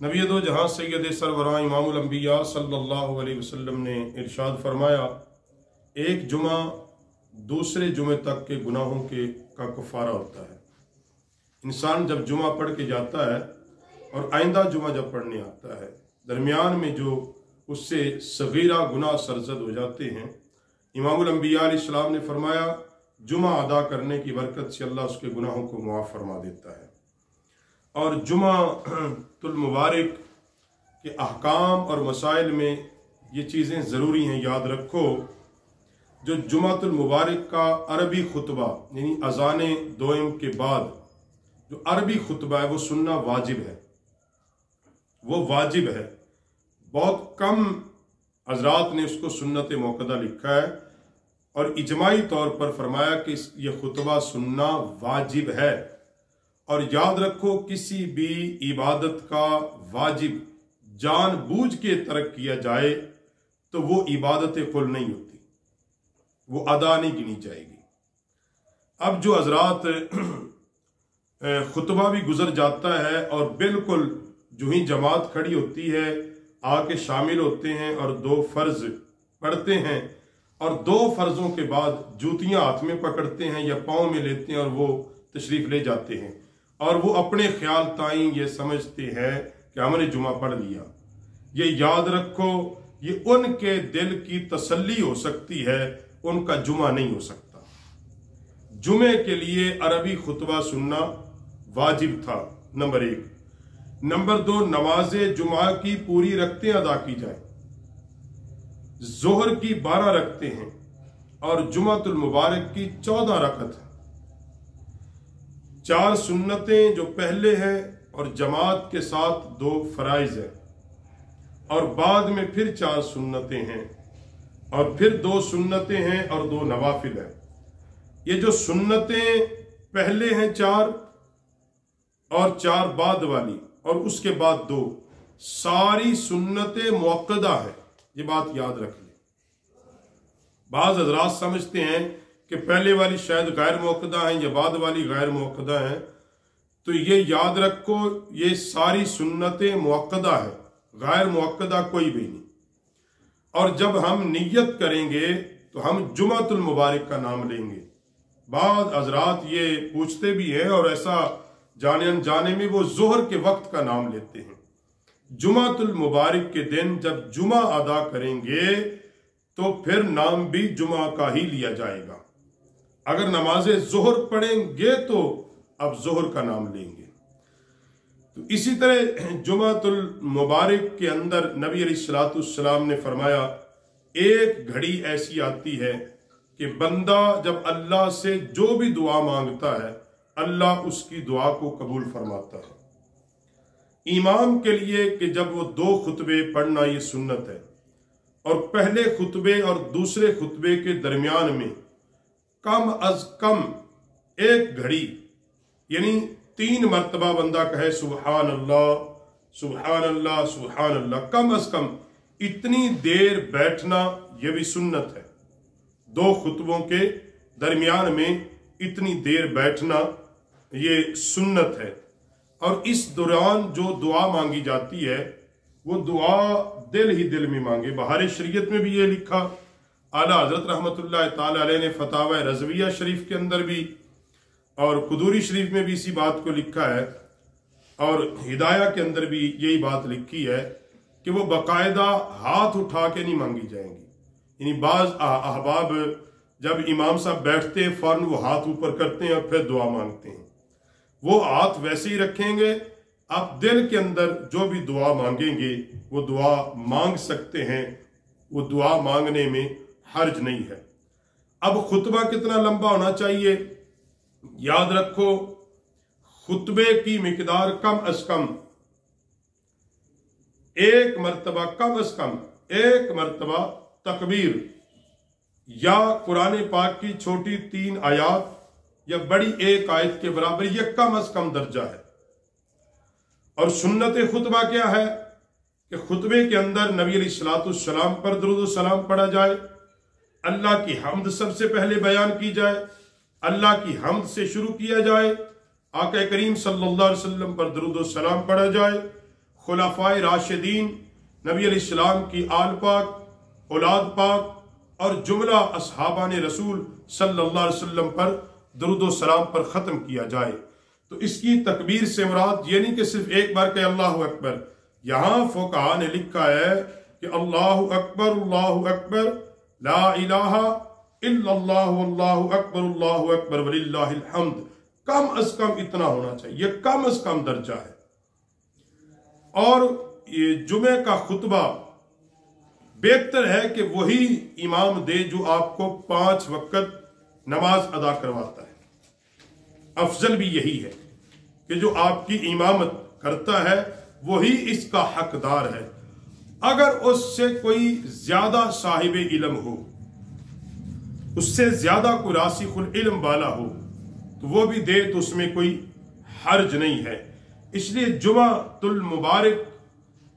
नबी दो जहाँ सैद सरवरा इमामबिया सल्ला वसल्लम ने इरशाद फरमाया, एक जुमा दूसरे जुमे तक के गुनाहों के का कुफारा होता है। इंसान जब जुमा पढ़ के जाता है और आइंदा जुमा जब पढ़ने आता है, दरमियान में जो उससे सगीरा गुनाह सरजद हो जाते हैं इमामबिया इस्लाम ने फरमाया, जुमा अदा करने की बरकत से अल्लाह उसके गुनाहों को मुआफ़ फरमा देता है। और जुमा तुल मुबारक के अहकाम और मसाइल में ये चीज़ें ज़रूरी हैं, याद रखो। जो जुमातुल मुबारक का अरबी खुतबा, यानी अजान दोम के बाद, जो अरबी खुतबा है, वो सुनना वाजिब है। वो वाजिब है। बहुत कम हजरात ने उसको सुन्नत मौकदा लिखा है और इजमाही तौर पर फरमाया कि यह खुतबा सुनना वाजिब है। और याद रखो किसी भी इबादत का वाजिब जान बूझ के तरक किया जाए तो वो इबादत कुल नहीं होती। वो अदा नहीं गिनी जाएगी। अब जो हजरात, खुतबा भी गुजर जाता है और बिल्कुल जो ही जमात खड़ी होती है, आके शामिल होते हैं और दो फ़र्ज़ पढ़ते हैं और दो फर्जों के बाद जूतियाँ हाथ में पकड़ते हैं या पाँव में लेते हैं और वो तशरीफ़ ले जाते हैं। और वो अपने ख्याल ताई ये समझते हैं कि हमने जुमा पढ़ लिया। ये याद रखो, ये उनके दिल की तसल्ली हो सकती है, उनका जुमा नहीं हो सकता। जुमे के लिए अरबी खुतबा सुनना वाजिब था, नंबर एक। नंबर दो, नमाज़ जुमा की पूरी रखते अदा की जाए। जोहर की बारह रखते हैं और जुमातुल मुबारक की चौदह रकत है। चार सुन्नतें जो पहले हैं और जमात के साथ दो फराइज हैं। और बाद में फिर चार सुन्नतें हैं। और फिर दो सुन्नतें हैं और दो नवाफिल हैं। ये जो सुन्नतें पहले हैं चार और चार बाद वाली और उसके बाद दो, सारी सुन्नतें मुक्दा है। ये बात याद रख बाज हजरात समझते हैं कि पहले वाली शायद गैर मौकदा है या बाद वाली गैर मौकदा है तो ये याद रखो, ये सारी सुन्नतें मुक्दा है गैर मुक्दा कोई भी नहीं। और जब हम नियत करेंगे तो हम जुमातुल मुबारक का नाम लेंगे। बाद हजरात ये पूछते भी हैं और ऐसा जाने अनजाने में वो जोहर के वक्त का नाम लेते हैं। जुमातुल मुबारक के दिन जब जुमा अदा करेंगे तो फिर नाम भी जुमा का ही लिया जाएगा। अगर नमाज़ जोहर पढ़ेंगे तो अब जोहर का नाम लेंगे। तो इसी तरह जुमातुल मुबारक के अंदर नबी सलाम ने फरमाया, एक घड़ी ऐसी आती है कि बंदा जब अल्लाह से जो भी दुआ माँगता है, अल्लाह उसकी दुआ को कबूल फरमाता है। इमाम के लिए कि जब वो दो खुतबे पढ़ना ये सुन्नत है, और पहले खुतबे और दूसरे खुतबे के दरमियान में कम अज कम एक घड़ी, यानी तीन मरतबा बंदा कहे सुबहान अल्लाह सुबहान अल्लाह सुबहान अल्लाह कम अज कम। इतनी देर बैठना यह भी सुन्नत है। दो खुतबों के दरमियान में इतनी देर बैठना ये सुन्नत है। और इस दौरान जो दुआ मांगी जाती है, वो दुआ दिल ही दिल में मांगे। बाहर शरीयत में भी ये लिखा आला हज़रत रहमत ने फतावा रजविया शरीफ के अंदर भी और कुदूरी शरीफ में भी इसी बात को लिखा है और हिदाया के अंदर भी यही बात लिखी है कि वो बाकायदा हाथ उठा के नहीं मांगी जाएँगी। यानी बाज अहबाब जब इमाम साहब बैठते हैं, फ़ौरन वो हाथ ऊपर करते हैं और फिर दुआ मांगते हैं। वो हाथ वैसे ही रखेंगे, आप दिल के अंदर जो भी दुआ मांगेंगे, वो दुआ मांग सकते हैं। वो दुआ मांगने में हर्ज नहीं है। अब खुतबा कितना लंबा होना चाहिए, याद रखो, खुतबे की मकदार कम अज कम, एक मरतबा कम अज कम, एक मरतबा तकबीर, या कुरान पाक की छोटी तीन आयात, या बड़ी एक आयत के बराबर यह कम अज कम दर्जा है। और सुन्नत खुतबा क्या है? कि खुतबे के अंदर नबी सलाम पर सलाम पढ़ा जाए अल्लाह की हमद सबसे पहले बयान की जाए, अल्लाह की हमद से शुरू किया जाए, आका करीम सल्लल्लाहु अलैहि वसल्लम पर दरुद सलाम पढ़ा जाए, खुलाफाए राशिदीन, नबी की आल पाक, औलाद पाक और जुमला असहाबान रसूल सल्लल्लाहु अलैहि वसल्लम पर दरुद सलाम पर ख़त्म किया जाए। तो इसकी तकबीर से मुराद ये नहीं कि सिर्फ़ एक बार के अल्लाह अकबर। यहाँ फोका ने लिखा है कि अल्लाह अकबर अल्लाह अकबर ला इलाहा इल्लल्लाहु अकबर अल्लाहु अकबर वलिल्लाहिल कम अज कम इतना होना चाहिए। ये कम अज कम दर्जा है। और ये जुमे का खुतबा बेहतर है कि वही इमाम दे जो आपको पाँच वक्त नमाज़ अदा करवाता है। अफजल भी यही है कि जो आपकी इमामत करता है, वही इसका हकदार है। अगर उससे कोई ज़्यादा साहिब इलम हो, उससे ज़्यादा कोई रासिकुल इल्म वाला हो तो वो भी दे तो उसमें कोई हर्ज नहीं है। इसलिए जुमा तुल मुबारक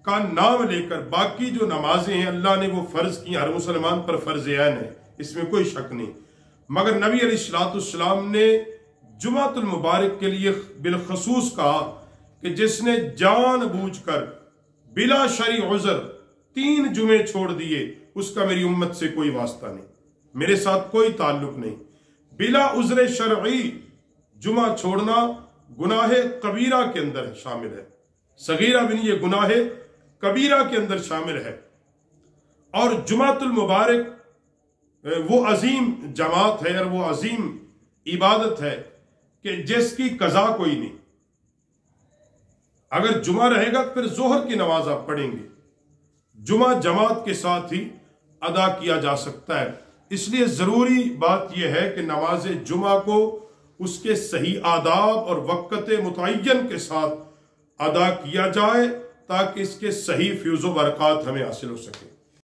का नाम लेकर बाकी जो नमाजें हैं, अल्लाह ने वो फ़र्ज़ की हर मुसलमान पर फ़र्ज़ आन है। इसमें कोई शक नहीं। मगर नबी अलैहिस्सलाम ने जुमातुल मुबारक के लिए बिलखसूस कहा कि जिसने जान बूझ कर बिला शरी उजर तीन जुमे छोड़ दिए, उसका मेरी उम्मत से कोई वास्ता नहीं। मेरे साथ कोई ताल्लुक नहीं। बिला उजर शरई, जुमा छोड़ना गुनाह कबीरा के अंदर शामिल है। सगीरा नहीं ये गुनाह कबीरा के अंदर शामिल है। और जुमातुल मुबारक वो अजीम जमात है और वो अजीम इबादत है कि जिसकी कजा कोई नहीं। अगर जुमा रहेगा, फिर जोहर की नमाज़ आप पढ़ेंगे। जुमा जमात के साथ ही अदा किया जा सकता है। इसलिए ज़रूरी बात यह है कि नमाज़ जुमा को उसके सही आदाब और वक़्त मुतन के साथ अदा किया जाए ताकि इसके सही फ्यूज़ो बरक़ात हमें हासिल हो सके।